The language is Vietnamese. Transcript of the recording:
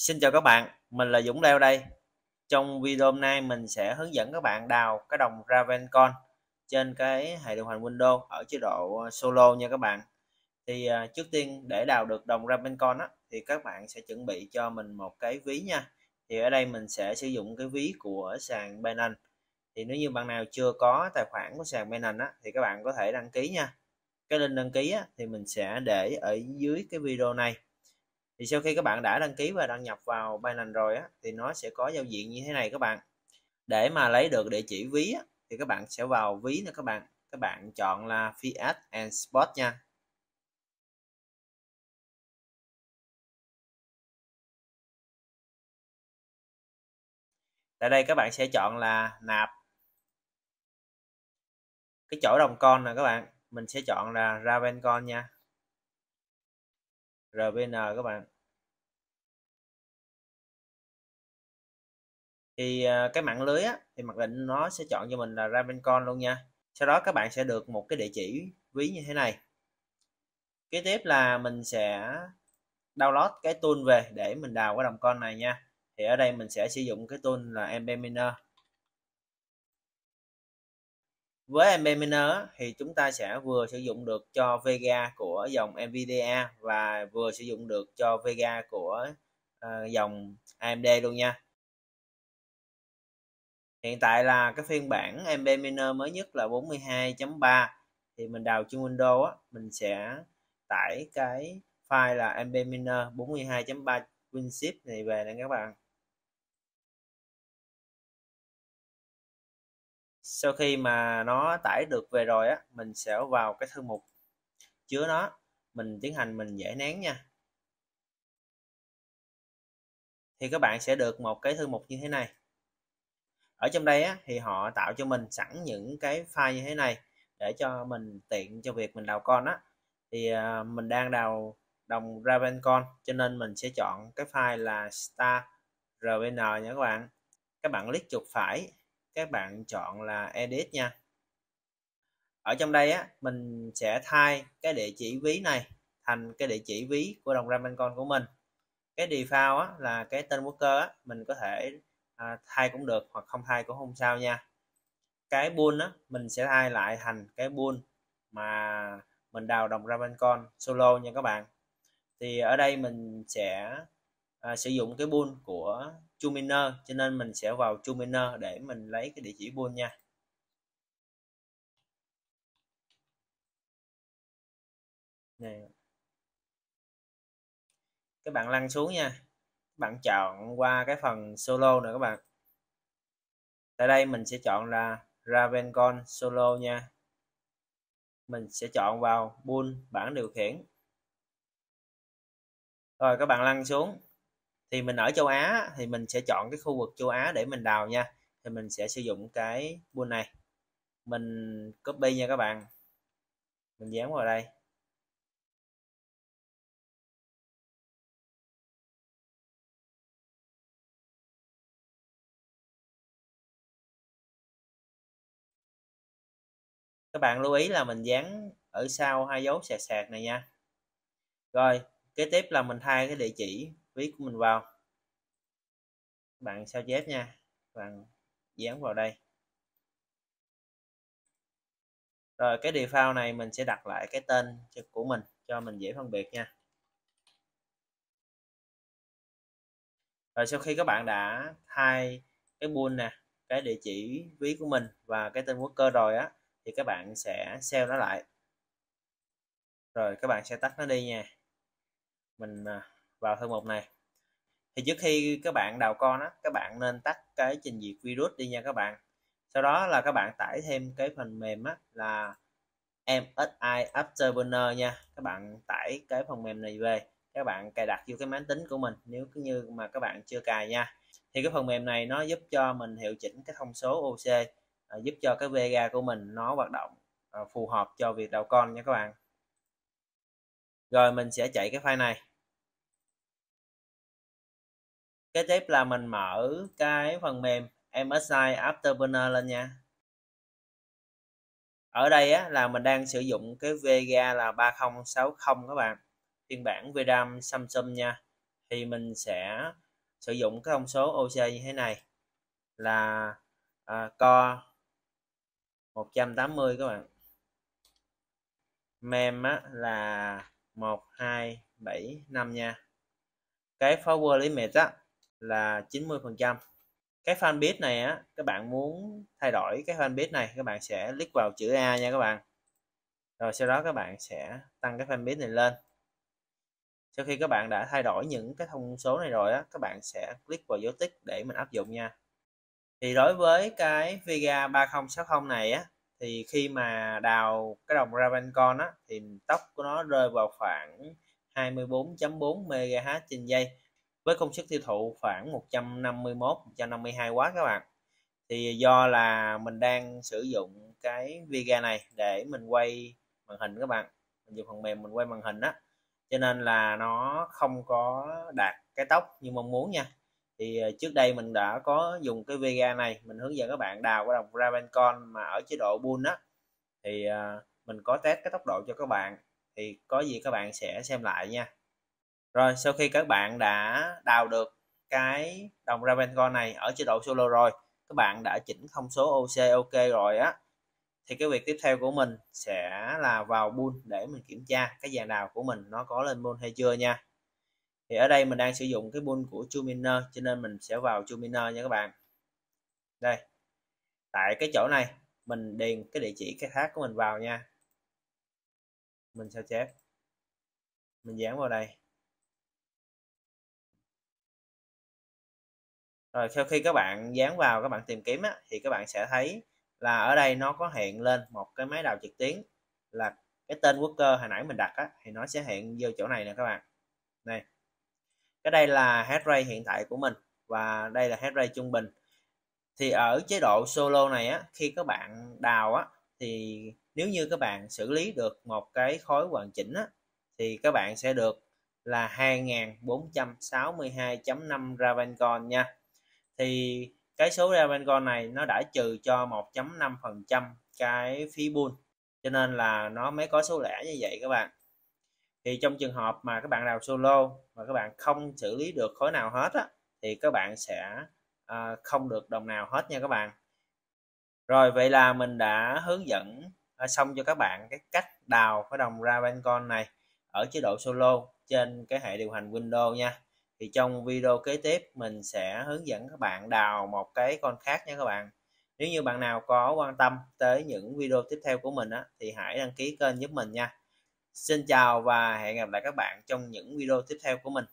Xin chào các bạn, mình là Dũng Leo đây. Trong video hôm nay mình sẽ hướng dẫn các bạn đào cái đồng Ravencon trên cái hệ điều hành Windows ở chế độ ờ, solo nha các bạn. Thì ờ, trước tiên để đào được đồng Ravencon á thì các bạn sẽ chuẩn bị cho mình một cái ví nha. Thì ở đây mình sẽ sử dụng cái ví của sàn Binance. Thì nếu như bạn nào chưa có tài khoản của sàn Binance á thì các bạn có thể đăng ký nha. Cái link đăng ký á thì mình sẽ để ở dưới cái video này thì sau khi các bạn đã đăng ký và đăng nhập vào Binance rồi á thì nó sẽ có giao diện như thế này các bạn. Để mà lấy được địa chỉ ví á, thì các bạn sẽ vào ví nữa các bạn. Các bạn chọn là Fiat and Spot nha. Tại đây các bạn sẽ chọn là nạp cái chỗ đồng con nè các bạn. Mình sẽ chọn là Ravencoin nha. RVN các bạn. Thì à, cái mạng lưới á, thì mặc định nó sẽ chọn cho mình là Ravencon luôn nha. Sau đó các bạn sẽ được một cái địa chỉ ví như thế này. Kế tiếp là mình sẽ download cái tool về để mình đào cái đồng con này nha. Thì ở đây mình sẽ sử dụng cái tool là MB Miner với MB thì chúng ta sẽ vừa sử dụng được cho Vega của dòng Nvidia và vừa sử dụng được cho Vega của uh, dòng AMD luôn nha. Hiện tại là cái phiên bản MB mới nhất là 42.3 thì mình đào trên Windows á, mình sẽ tải cái file là MB 42.3 WinZip này về nè các bạn. Sau khi mà nó tải được về rồi á mình sẽ vào cái thư mục chứa nó. Mình tiến hành mình giải nén nha. Thì các bạn sẽ được một cái thư mục như thế này. Ở trong đây á, thì họ tạo cho mình sẵn những cái file như thế này để cho mình tiện cho việc mình đào con á. Thì à, mình đang đào đồng Ravencon cho nên mình sẽ chọn cái file là star rvn nha các bạn. Các bạn click chuột phải các bạn chọn là edit nha. Ở trong đây á mình sẽ thay cái địa chỉ ví này thành cái địa chỉ ví của đồng Ravencon của mình. Cái default á, là cái tên worker á, mình có thể à, thay cũng được hoặc không thay cũng không sao nha. Cái bull á mình sẽ thay lại thành cái bull mà mình đào đồng Ravencon solo nha các bạn. Thì ở đây mình sẽ à, sử dụng cái bull của Chuminer cho nên mình sẽ vào Chuminer để mình lấy cái địa chỉ bull nha. Này các bạn lăn xuống nha. Bạn chọn qua cái phần solo nữa các bạn. Tại đây mình sẽ chọn là Ravencon solo nha. Mình sẽ chọn vào bull, bảng điều khiển. Rồi các bạn lăn xuống thì mình ở châu Á, thì mình sẽ chọn cái khu vực châu Á để mình đào nha. Thì mình sẽ sử dụng cái bull này. Mình copy nha các bạn. Mình dán vào đây. Các bạn lưu ý là mình dán ở sau hai dấu sạc sạc này nha. Rồi, kế tiếp là mình thay cái địa chỉ ví của mình vào. Bạn sao chép nha. Bạn dán vào đây. Rồi, cái default này mình sẽ đặt lại cái tên của mình, cho mình dễ phân biệt nha. Rồi, sau khi các bạn đã thay cái bull nè, cái địa chỉ ví của mình và cái tên worker rồi á, thì các bạn sẽ save nó lại. Rồi, các bạn sẽ tắt nó đi nha. Mình à, vào thư mục này. Thì trước khi các bạn đào con á các bạn nên tắt cái trình duyệt virus đi nha các bạn. Sau đó là các bạn tải thêm cái phần mềm á là MSI Afterburner nha. Các bạn tải cái phần mềm này về các bạn cài đặt vô cái máy tính của mình nếu như mà các bạn chưa cài nha. Thì cái phần mềm này nó giúp cho mình hiệu chỉnh cái thông số OC À, giúp cho cái Vega của mình nó hoạt động à, phù hợp cho việc đào con nha các bạn. Rồi mình sẽ chạy cái file này. Kế tiếp là mình mở cái phần mềm MSI Afterburner lên nha. Ở đây á, là mình đang sử dụng cái Vega là 3060 các bạn. Phiên bản VRAM Samsung nha. Thì mình sẽ sử dụng cái thông số OC như thế này là à, core 180 các bạn. Mem á, là 1275 nha. Cái power limit á, là 90 phần trăm. Cái fanpage này á, các bạn muốn thay đổi cái fanpage này, các bạn sẽ click vào chữ A nha các bạn. Rồi sau đó các bạn sẽ tăng cái fanpage này lên. Sau khi các bạn đã thay đổi những cái thông số này rồi á, các bạn sẽ click vào dấu tích để mình áp dụng nha. Thì đối với cái Vega 3060 này á, thì khi mà đào cái đồng Ravencon á, thì tốc của nó rơi vào khoảng 24.4 MHz trên giây với công suất tiêu thụ khoảng 151 152W các bạn. Thì do là mình đang sử dụng cái Vega này để mình quay màn hình các bạn. Mình dùng phần mềm mình quay màn hình á. Cho nên là nó không có đạt cái tốc như mong muốn nha. Thì ờ, trước đây mình đã có dùng cái Vega này, mình hướng dẫn các bạn đào cái đồng Ravencon mà ở chế độ bull á. Thì ờ, mình có test cái tốc độ cho các bạn. Thì có gì các bạn sẽ xem lại nha rồi, sau khi các bạn đã đào được cái đồng Ravencoin này ở chế độ solo rồi, các bạn đã chỉnh thông số OC ok rồi á, thì cái việc tiếp theo của mình sẽ là vào bull để mình kiểm tra cái dàn đào của mình nó có lên bull hay chưa nha. Thì ở đây mình đang sử dụng cái bull của Chuminer cho nên mình sẽ vào Chuminer nha các bạn. Đây, tại cái chỗ này, mình điền cái địa chỉ cái thác của mình vào nha. Mình sao chép? Mình dán vào đây. Rồi sau khi các bạn dán vào các bạn tìm kiếm á, thì các bạn sẽ thấy là ở đây nó có hiện lên một cái máy đào trực tuyến là cái tên quốc cơ hồi nãy mình đặt á, thì nó sẽ hiện vô chỗ này nè các bạn. Này cái đây là hash rate hiện tại của mình và đây là hash rate trung bình. Thì ở chế độ solo này á khi các bạn đào á thì nếu như các bạn xử lý được một cái khối hoàn chỉnh á thì các bạn sẽ được là 2462.5 ravencoin nha thì cái số Ravencon này nó đã trừ cho 1.5% cái phí bull. Cho nên là nó mới có số lẻ như vậy các bạn. Thì trong trường hợp mà các bạn đào solo mà các bạn không xử lý được khối nào hết á, thì các bạn sẽ à, không được đồng nào hết nha các bạn. Rồi vậy là mình đã hướng dẫn à, xong cho các bạn cái cách đào cái đồng Ravencoin này ở chế độ solo trên cái hệ điều hành Windows nha thì trong video kế tiếp mình sẽ hướng dẫn các bạn đào một cái con khác nha các bạn nếu như bạn nào có quan tâm tới những video tiếp theo của mình á, thì hãy đăng ký kênh giúp mình nha Xin chào và hẹn gặp lại các bạn trong những video tiếp theo của mình.